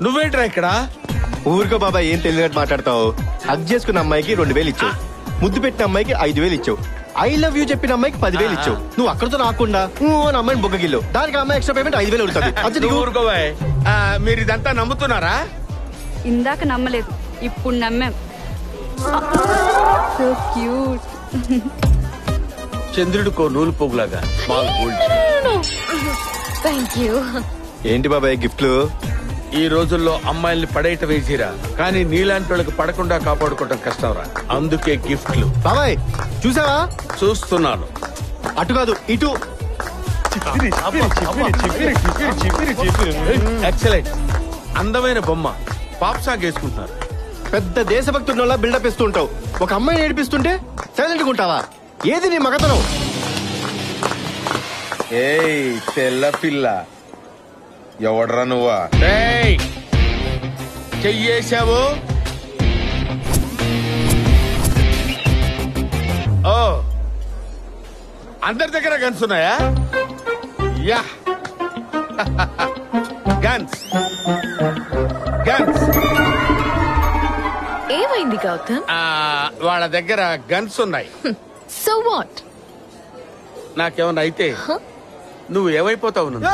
నువ్వేంట్రా ఇక్కడ? ఊరుకో బాబాయ్ ఏం తెలియనట్టు మాట్లాడతావు. హగ్ చేసుకున్న అమ్మాయికి రెండు వేలు ఇచ్చావు. ముద్దు పెట్టిన అమ్మాయికి ఐదు వేలు ఇచ్చావు. ఐ లవ్ యూ చెప్పిన అమ్మాయికి పదివేలు ఇచ్చావు. నువ్వు అక్కడతో రాకుండా అని అమ్మాయిని బొగ్గగిల్లు. దానికి అమ్మాయి ఎక్స్ట్రా పేమెంట్ ఐదు వేలు అడుగుతుంది ఆ, మీరు ఇదంతా నమ్ముతున్నారా? ఇందాక నమ్మలేదు ఇప్పుడు నమ్మాం. సో క్యూట్ చంద్రుడికో నూలు పోగులాగా. థ్యాంక్ యూ ఏంటి బాబాయ్ గిఫ్ట్లు? ఈ రోజుల్లో అమ్మాయిల్ని పడేయటం వేసిరా కానీ నీలాంటి వాళ్ళకి పడకుండా కాపాడుకోవటం కష్టంరా. అందుకే గిఫ్ట్లు. బాబాయ్ చూసావా? చూస్తున్నాను. అటు కాదు ఇటు. ఎక్సలెంట్ అందమైన బొమ్మ. పాప్ సాంగ్ వేసుకుంటున్నారు. పెద్ద దేశభక్తుడిలా బిల్డప్ ఇస్తూ ఉంటావు. ఒక అమ్మాయిని ఏడిపిస్తుంటే సైలెంట్ ఉంటావా? ఏది నీ మగతనం? ఏయ్ తెల్ల పిల్ల. ఎవడ్రా నువ్వా? ఏయ్! చెయ్యేశావు? ఓ! అందరి దగ్గర గన్స్ ఉన్నాయా? యా! గన్స్ గన్స్ ఏమైంది గౌతమ్? వాళ్ళ దగ్గర గన్స్ ఉన్నాయి. సో వాట్ నాకేమన్నా అయితే నువ్వు ఏమైపోతావు నన్ను?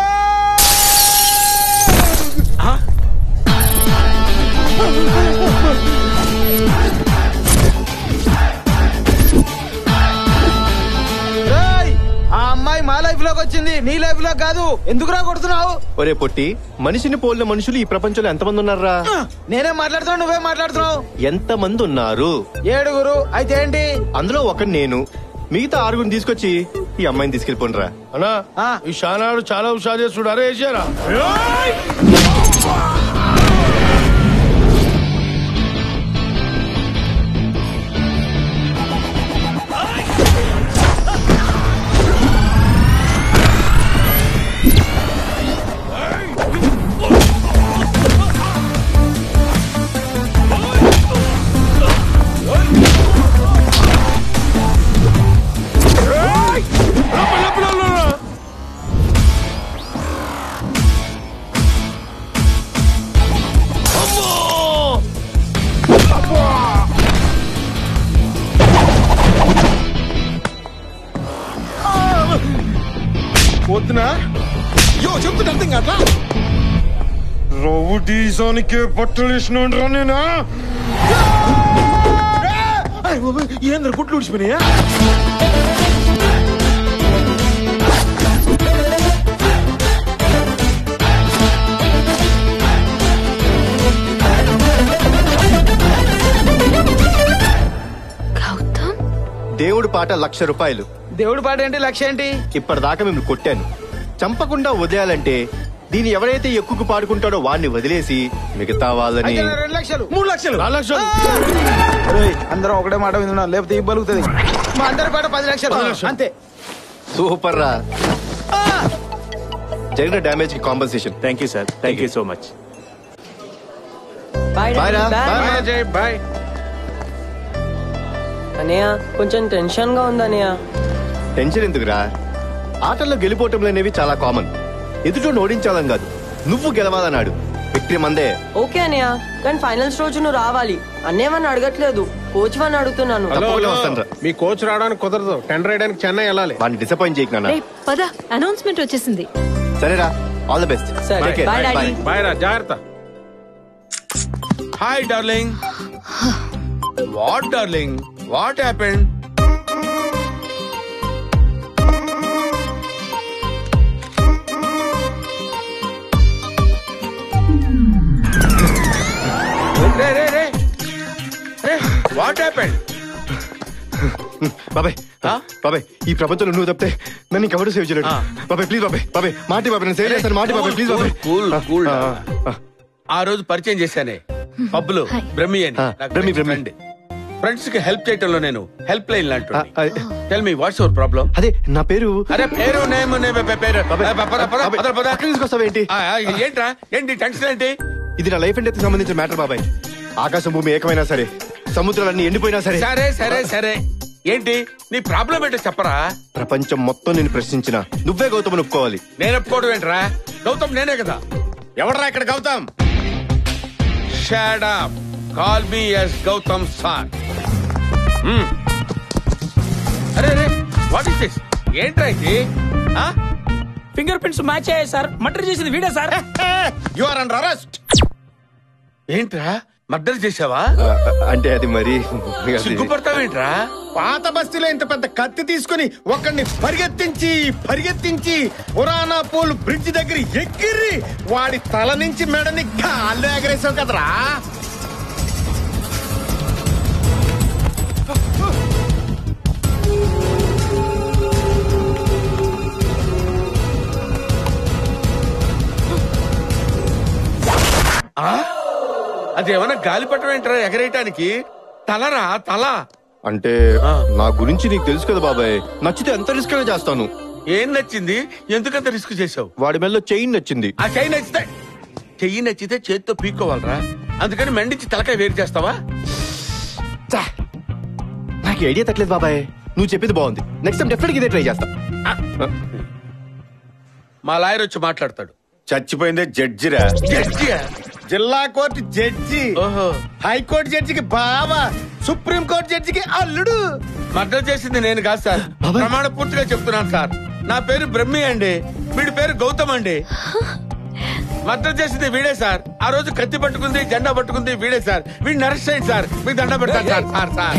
ఆ అమ్మాయి మా లైఫ్లోకి వచ్చింది నీ లైఫ్లో కాదు. ఎందుకురా కొడుతున్నావు? ఒరే పొట్టి మనిషిని పోలిన మనుషులు ఈ ప్రపంచంలో ఎంతమంది ఉన్నారా నేనే మాట్లాడుతున్నావు నువ్వే మాట్లాడుతున్నావు. ఎంత మంది ఉన్నారు? ఏడుగురు అయితే ఏంటి? అందులో ఒకటి నేను. మిగతా ఆరుగురిని తీసుకొచ్చి ఈ అమ్మాయిని తీసుకెళ్ళిపోండిరా. అన్నా ఆ. ఈ షానాడు చాలా హుషారు చేస్తుడు అరే వేసారా బట్టలు వేసినా నేనా? ఏంద్ర గుట్లు ఉడిచిపోయినాయా దేవుడు పాట లక్ష రూపాయలు. దేవుడి పాట ఏంటి? లక్ష్యం ఏంటి? ఇప్పటిదాకా మేము కొట్టాను. చంపకుండా వదిలేయాలంటే దీన్ని ఎవరైతే ఎక్కువ పాడుకుంటాడో వాడిని వదిలేసి మిగతా వాళ్ళని అయితే రెండు లక్షలు. మూడు లక్షలు. నాలుగు లక్షలు. ఒరేయ్, అందరం ఒకటే మాట వింటున్నాం. లేకపోతే ఈ బలుగుతుంది. మా అందరి పాట పది లక్షలు. అంతే. సూపర్ రా. జరిగిన డ్యామేజ్కి compensation thank you sir thank you so much bye రా బాయ్. అజయ్ బాయ్ అనయ్య కొంచెం టెన్షన్గా ఉంది అనయ్య టెన్షన్ ఎందుకురా? ఆటల్లో గెలిపోవటంలో అనేవి చాలా కామన్ ఎదుటి ఓడించాలని కాదు. నువ్వు గెలవాలన్నాడు. విక్టరీ మందే. ఓకే అనయ్య కానీ ఫైనల్స్ రోజు నువ్వు రావాలి అన్నేమని అడగట్లేదు. కోచ్ వని అడుగుతున్నాను. తప్పకుండా వస్తాను రా. మీ కోచ్ రావడానికి కుదరదు. టెండర్ వేయడానికి చెన్నై వెళ్ళాలి. వాడిని డిసప్పాయింట్ చేయకు నాన్న. పద. అనౌన్స్మెంట్ వచ్చేసింది. సరేరా. ఆల్ ద బెస్ట్ సరే బాయ్ డాడీ బాయ్ రా జాగ్రత్త. Hi darling what darling what happened రే రే రే. రే వాట్ హ్యాపెండ్ బాబాయ్? బాబాయ్ ఈ ప్రపంచంలో నువ్వు తప్పితే నన్ను ఇంకెవరు సేవ్ చేయలేడు. ఆ. బాబాయ్ ప్లీజ్ బాబాయ్ బాబాయ్ మాటి బాబాయ్ నేను సేవ్ చేస్తాను మాటి బాబాయ్ ప్లీజ్ బాబాయ్ కూల్ కూల్ ఆ, రోజు పరిచయం చేశానే. పబ్బులు బ్రహ్మి అని. బ్రహ్మి, బ్రహ్మి. ఫ్రెండ్స్కి హెల్ప్ చేయటంలో నేను హెల్ప్ లైన్ లాంటి tell me what's your problem అదే నా పేరు అరే పేరు నేమ్ పేరు. ఏంట్రా? ఏంటి టెన్షన్ ఏంటి? ఇది నా లైఫ్ అండ్ డెత్ సంబంధించిన మ్యాటర్ బాబాయ్. ఆకాశం భూమి ఏకమైనా సరే సముద్రాలన్నీ ఎండిపోయినా సరే. సరే సరే సరే. ఏంటి? నీ ప్రాబ్లం ఏంటో చెప్పరా? ప్రపంచం మొత్తం నేను ప్రశ్నించిన నువ్వే గౌతమ్ ఒప్పుకోవాలి. నేను ఒప్పుకోవడం ఏంట్రా? గౌతమ్ నేనే కదా. ఎవడరా ఇక్కడ Gautam? Shut up call me yes Gautam sir. అరే అరే వాట్ ఇస్ దిస్ ఏంట్రా ఇది? ఆ? ఫింగర్ ప్రింట్స్ మ్యాచ్ అయ్యాయి సార్. మర్డర్ చేసింది వీడే sir. You are under arrest ఏంట్రా? మర్డర్ చేసావా అంటే అది మరి సిగ్గుపడతావేంట్రా? పాత బస్తీలో ఇంత పెద్ద కత్తి తీసుకుని ఒకడిని పరిగెత్తించి పరిగెత్తించి పురాణా పూల్ బ్రిడ్జ్ దగ్గర ఎగిరి వాడి తల నుంచి మెడని కాళ్ళు ఎగరేసావు కదరా. అదేమన్నా గాలిపటం ఏంట్రా ఎగరేయటానికి? తలరా తల? అంటే. నా గురించి నీకు తెలుసు కదా బాబాయ్. నచ్చితే ఎంత రిస్క్ అయినా చేస్తాను. ఏం నచ్చింది? ఎందుకంత రిస్క్ చేసావు వాడి మెల్లో చైన్ నచ్చింది. ఆ చెయ్యి నచ్చితే చెయ్యి నచ్చితే చేతితో పీక్కోవాలరా. అందుకని మెండించి తలకాయ వేరు చేస్తావా? ఛా! నాకు ఐడియా తట్టలేదు బాబాయ్. నువ్వు చెప్పింది బాగుంది. నెక్స్ట్ టైం డెఫినెట్ ఇదే ట్రై చేస్తా. మా లాయర్ వచ్చి మాట్లాడతాడు. చచ్చిపోయిందే జడ్జిరా. జడ్జియా? జిల్లా కోర్టు జడ్జి. ఓహో. హైకోర్టు జడ్జికి బావా సుప్రీం కోర్టు జడ్జికి అల్లుడు. మర్డర్ చేసింది నేను కాదు సార్. ప్రమాణ పూర్తిగా చెప్తున్నాను సార్. నా పేరు బ్రహ్మి అండి. వీడి పేరు గౌతమ్ అండి. మర్డర్ చేసింది వీడే సార్. ఆ రోజు కత్తి పట్టుకుంది జెండా పట్టుకుంది వీడే సార్. వీడిని అరెస్ట్ చేయండి సార్. మీకు దండ పెడతాను సార్ సార్ సార్.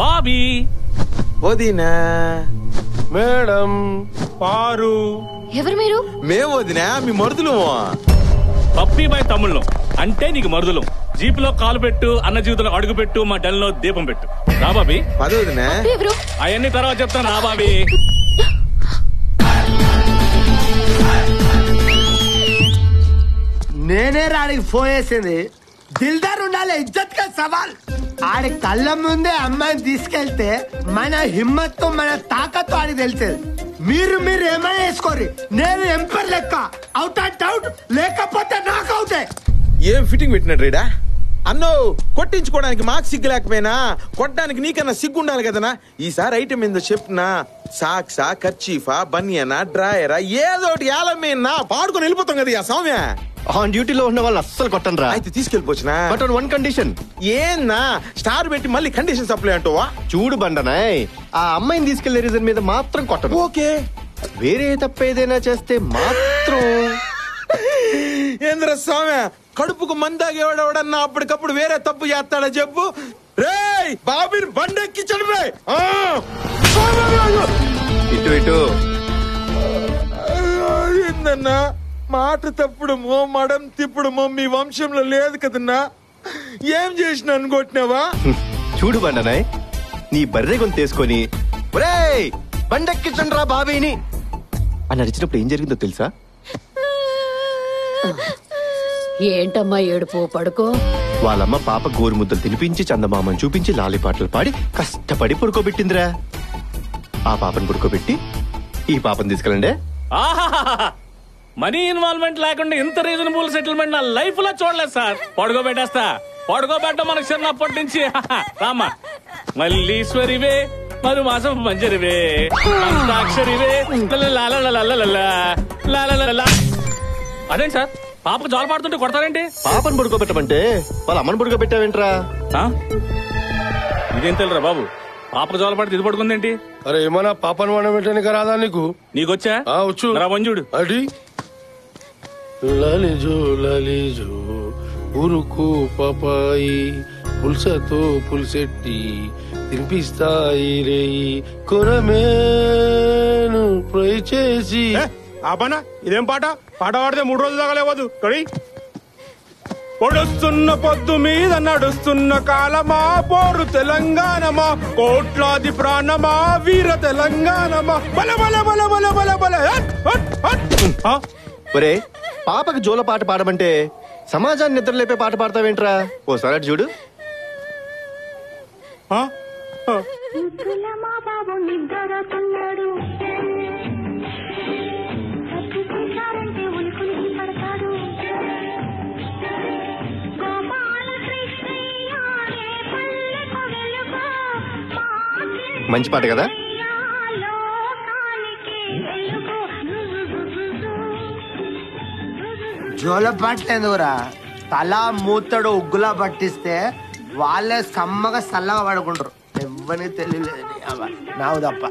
బాబీ. వదినా. మేడం పారు. ఎవరు మీరు? మేము వదినా మీ మరుదులు పప్పీ బాయ్ తమ్ముళ్ళం. అంటే నీకు మరుదులం. జీప్లో కాలు పెట్టు అన్న జీవితంలో అడుగు పెట్టు మా డెల్లో దీపం పెట్టు. రా బాబీ. పద వదినా. ఎవరు? అవన్నీ తర్వాత చెప్తాను రా బాబీ. నేనే రాడికి ఫోన్ చేసింది. దిల్దార్ ఉండాలి ఇజ్జత్ కా సవాల్. ఆడి కళ్ళ ముందే అమ్మాయిని తీసుకెళ్తే మన హిమ్మత్తు మన తాకత్తు ఆడికి తెలిసేది. మీరు మీరు ఏమైనా వేసుకోరు నేను ఎంపర్ లెక్క. అవుట్ అండ్ అవుట్ లేకపోతే నాకు అవుతే ఏం ఫిట్టింగ్ పెట్టినట్టు రీడా? అన్నో కొట్టించుకోవడానికి మాకు సిగ్గు లేకపోయినా కొట్టడానికి నీకన్నా సిగ్గు ఉండాలి కదనా? ఈసారి ఐటమ్ ఏందో చెప్పినా? సాక్సా కర్చీఫా బనియనా డ్రాయరా ఏదో ఒకటి ఏలమేనా పాడుకొని వెళ్ళిపోతాం కదా సౌమ్య. ఆన్ డ్యూటీలో ఉన్న వాళ్ళు అస్సలు కొట్టను రా అయితే తీసుకెళ్ళిపోవచ్చునా బట్ ఆన్ వన్ కండిషన్ ఏంనా స్టార్ పెట్టి మళ్ళీ కండిషన్ సప్లై అంటావా? చూడు బండనాయ్ ఆ అమ్మాయిని తీసుకెళ్ళే రీజన్ మీద మాత్రం కొట్టను. ఓకే. వేరే తప్ప ఏదైనా చేస్తే మాత్రం. ఏంద్ర స్వామి? కడుపుకు మందాగేవాడెవడన్నా అప్పటికప్పుడు వేరే తప్పు చేస్తాడా చెప్పు? రేయ్ బాబిని బండెక్కి చడిపోయి ఇటు ఇటు. ఏందన్నా? మాట తప్పుడమో మడం తిప్పుడమో మీ వంశంలో లేదు కదన్నా. ఏం చేసిన అనుకుంటున్నావా చూడు బండనాయ్ నీ బర్రె గొంతు తీసుకొని ఒరేయ్ బండెక్కించండి రా బాబీని. అని అరిచినప్పుడు ఏం జరిగిందో తెలుసా? ఏంటమ్మా ఏడుపు పడుకో. వాళ్ళమ్మ పాప గోరు ముద్దలు తినిపించి చందమామని చూపించి లాలిపాటలు పాడి కష్టపడి పడుకోబెట్టిందిరా. ఆ పాపని పడుకోబెట్టి ఈ పాపని తీసుకెళ్ళండి. ఆహాహాహా. మనీ ఇన్వాల్వ్మెంట్ లేకుండా ఇంత రీజనబుల్ సెటిల్మెంట్ నా లైఫ్లో చూడలేదు సార్. పడుకోబెట్టేస్తా. పెట్ట మనకు చిన్నప్పటి నుంచి. రామ్మా. మల్లీశ్వరివే మరు మాసం మంజరివే అంతాక్షరివే అదేంటి సార్? పాప జాలు పాడుతుంటే కొడతారేంటి? పాపను పడుకోబెట్టమంటే వాళ్ళ అమ్మను పడుకోబెట్టావేంట్రా? ఇదేం తెలియరా బాబు. పాప జోల పడితే ఇది పడుకుందేంటి? అరే ఏమన్నా పాపను వాడమేంటే రాదా నీకు? నీకొచ్చా? వచ్చు. రా వంజుడు. అడి. లలిజో లలిజో ఉరుకు పపాయి పుల్సతో పుల్సెట్టి తినిపిస్తాయి రేయి కొరమేను ఫ్రై చేసి. ఆ పన ఇదేం పాట? పాట పాడితే మూడు రోజులు దాకా లేవద్దు. కడి పొడుస్తున్న పొద్దు మీద నడుస్తున్న కాలమా? పోరు తెలంగాణమా? కోట్లాది ప్రాణమా? వీర తెలంగాణమా? బల బల బల బల బల బల హట్, హట్, హట్. ఆ? ఒరే పాపకి జోల పాట పాడమంటే సమాజాన్ని నిద్రలేపే పాట పాడతావేంట్రా? ఓసారి సరే చూడు. మంచి పాట కదా? జోల పట్టలేదురా తల మూతడు ఉగ్గులా పట్టిస్తే వాళ్ళే సమ్మగా చల్లగా పడుకుంటారు ఎవ్వని తెలియలేదు నీ అవ్వ. తప్ప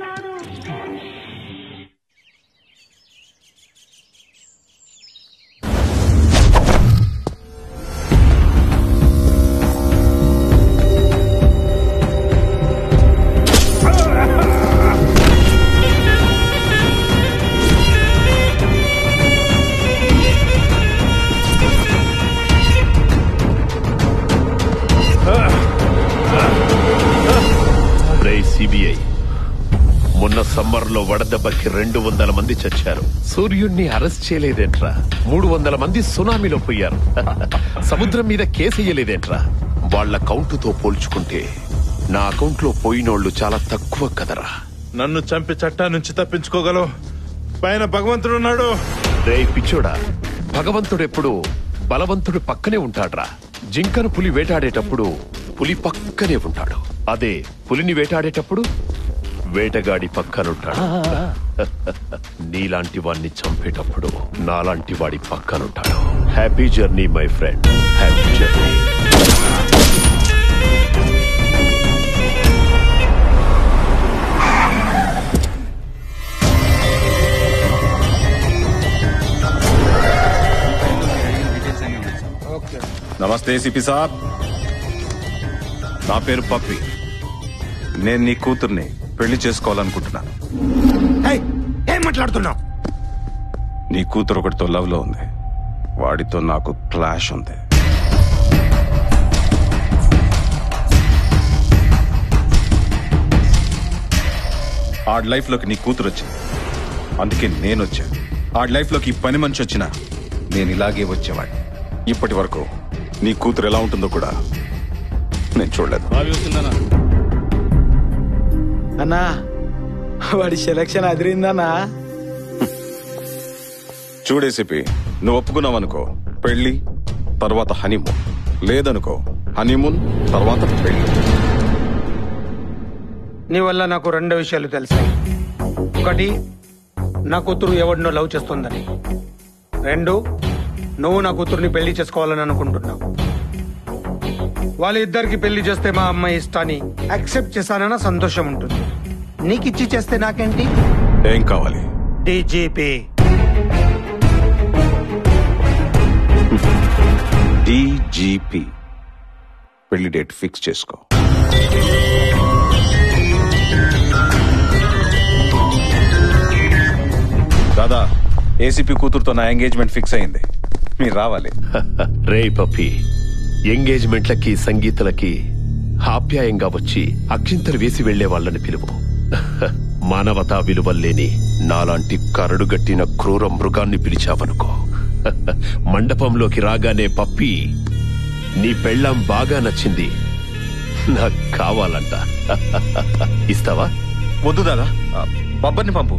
సిబిఐ. మొన్న సమ్మర్లో వడదెబ్బకి రెండు వందల మంది చచ్చారు. సూర్యుణ్ణి అరెస్ట్ చేయలేదేంట్రా? మూడు వందల మంది సునామీలో పోయారు. సముద్రం మీద కేసేయలేదేంట్రా వాళ్ళ కౌంటుతో పోల్చుకుంటే నా అకౌంట్లో పోయినోళ్ళు చాలా తక్కువ కదరా. నన్ను చంపి చట్టా నుంచి తప్పించుకోగలవు. పైన భగవంతుడు ఉన్నాడు. రే పిచ్చోడా భగవంతుడెప్పుడు బలవంతుడు పక్కనే ఉంటాడ్రా. జింకను పులి వేటాడేటప్పుడు పులి పక్కనే ఉంటాడు. అదే పులిని వేటాడేటప్పుడు వేటగాడి పక్కనుంటాడు. నీలాంటి వాణ్ణి చంపేటప్పుడు నాలాంటి వాడి పక్కనుంటాడు. Happy journey my friend happy journey నమస్తే సిపి సాబ్. నా పేరు పప్పి. నేను నీ కూతుర్ని పెళ్ళి చేసుకోవాలనుకుంటున్నాను ఏం మాట్లాడుతున్నావు? నీ కూతురు ఒకటితో లవ్లో ఉంది. వాడితో నాకు క్లాష్ ఉంది. ఆడి లైఫ్లోకి నీ కూతురు వచ్చింది. అందుకే నేను వచ్చా ఆడి లైఫ్లోకి ఈ పని మనిషి వచ్చినా నేను ఇలాగే వచ్చేవాడిని. ఇప్పటి వరకు నీ కూతురు ఎలా ఉంటుందో కూడా నేను చూడలేదు. అన్నా వాడి సెలక్షన్ అదిరిందన్నా. చూడేసిపి నువ్వు ఒప్పుకున్నావు అనుకో పెళ్ళి తర్వాత హనీమూన్. లేదనుకో హనీమూన్ తర్వాత పెళ్ళి నీ వల్ల నాకు రెండు విషయాలు తెలుసాయి. ఒకటి నా కూతురు ఎవడినో లవ్ చేస్తుందని. రెండు నువ్వు నా కూతుర్ని పెళ్ళి చేసుకోవాలని అనుకుంటున్నావు. వాళ్ళిద్దరికి పెళ్ళి చేస్తే మా అమ్మాయి ఇష్టాన్ని యాక్సెప్ట్ చేశానన్న సంతోషం ఉంటుంది. నీకు ఇచ్చి చేస్తే నాకేంటి? ఏం కావాలి? డీజీపీ. డీజీపీ. పెళ్ళి డేట్ ఫిక్స్ చేసుకో. దాదా ఏసీపీ కూతురుతో నా ఎంగేజ్మెంట్ ఫిక్స్ అయింది. మీరు రావాలి. రే పప్పి ఎంగేజ్మెంట్లకి సంగీతలకి ఆప్యాయంగా వచ్చి అక్షింతలు వేసి వెళ్ళే వాళ్ళని పిలువు. మానవతా విలువల్లేని నాలాంటి కరడుగట్టిన క్రూర మృగాన్ని పిలిచావనుకో. మండపంలోకి రాగానే పప్పి నీ పెళ్ళాం బాగా నచ్చింది. నాకు కావాలంట. ఇస్తావా? వద్దు దాదా. బబ్బర్ని పంపు.